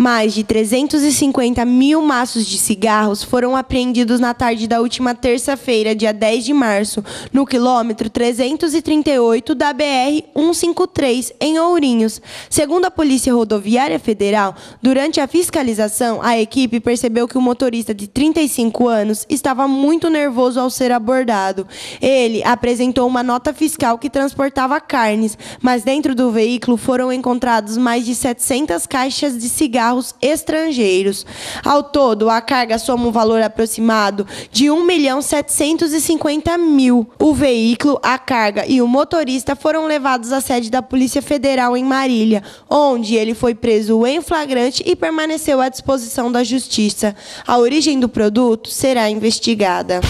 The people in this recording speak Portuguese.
Mais de 350 mil maços de cigarros foram apreendidos na tarde da última terça-feira, dia 10 de março, no quilômetro 338 da BR-153, em Ourinhos. Segundo a Polícia Rodoviária Federal, durante a fiscalização, a equipe percebeu que o motorista de 35 anos estava muito nervoso ao ser abordado. Ele apresentou uma nota fiscal que transportava carnes, mas dentro do veículo foram encontrados mais de 700 caixas de cigarros carros estrangeiros. Ao todo, a carga soma um valor aproximado de 1 milhão 750 mil. O veículo, a carga e o motorista foram levados à sede da Polícia Federal em Marília, onde ele foi preso em flagrante e permaneceu à disposição da Justiça. A origem do produto será investigada.